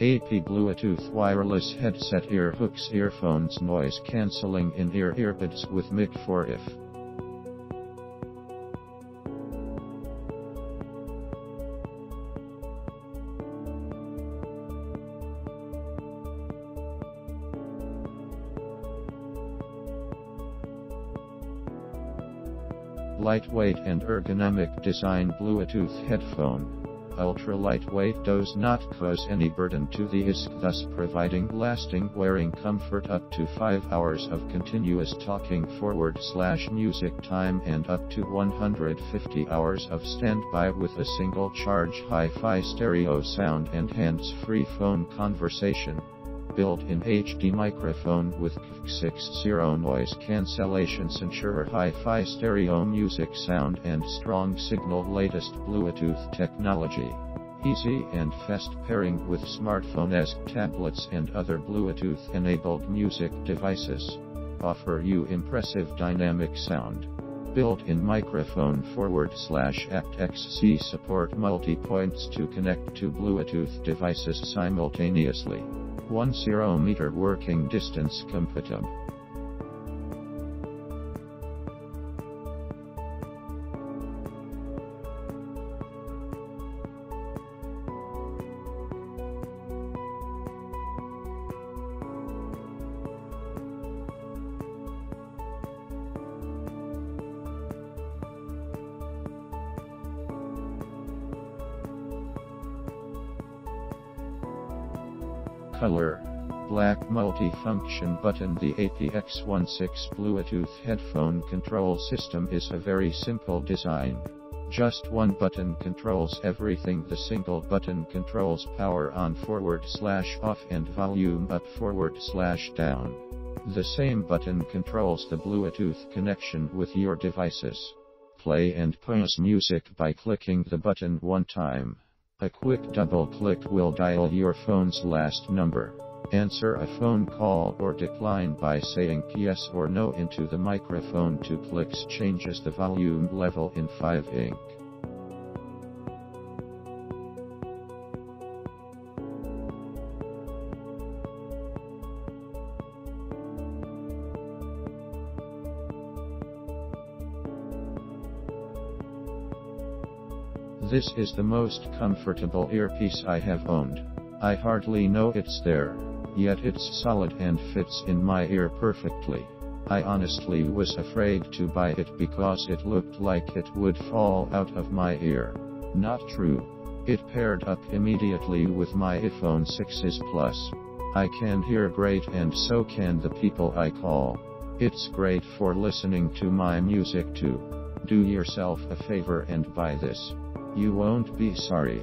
AP Bluetooth wireless headset ear hooks earphones noise cancelling in-ear earbuds with mic for if. Lightweight and ergonomic design Bluetooth headphone. Ultra lightweight does not cause any burden to the ISK thus providing lasting wearing comfort up to 5 hours of continuous talking forward slash music time and up to 150 hours of standby with a single charge hi-fi stereo sound and hands-free phone conversation built-in HD microphone with KV60 noise cancellation ensure hi-fi stereo music sound and strong signal latest Bluetooth technology. Easy and fast pairing with smartphone-esque tablets and other Bluetooth-enabled music devices. Offer you impressive dynamic sound. Built-in microphone forward slash aptX-C support multi-points to connect to Bluetooth devices simultaneously. 10 meter working distance compatible. Color Black multi-function button The APX16 Bluetooth headphone control system is a very simple design. Just one button controls everything the single button controls power on forward slash off and volume up forward slash down. The same button controls the Bluetooth connection with your devices. Play and pause music by clicking the button one time. A quick double click will dial your phone's last number. Answer a phone call or decline by saying yes or no into the microphone. Two clicks changes the volume level in 5 ink. This is the most comfortable earpiece I have owned. I hardly know it's there. Yet it's solid and fits in my ear perfectly. I honestly was afraid to buy it because it looked like it would fall out of my ear. Not true. It paired up immediately with my iPhone 6s Plus. I can hear great and so can the people I call. It's great for listening to my music too. Do yourself a favor and buy this. You won't be sorry.